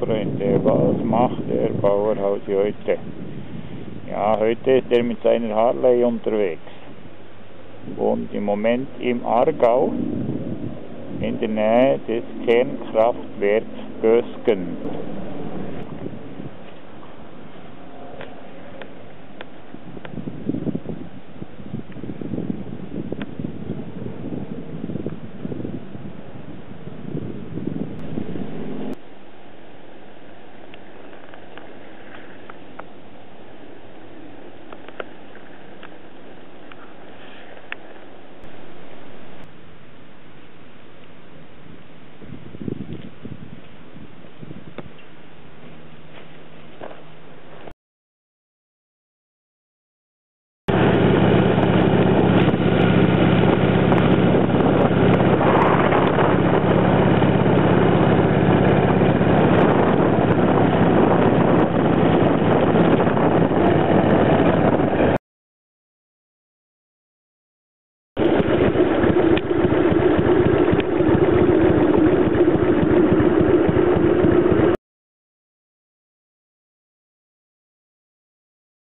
Freunde, was macht der Bauerhausi halt heute? Ja, heute ist er mit seiner Harley unterwegs. Und im Moment im Aargau, in der Nähe des Kernkraftwerks Gösgen.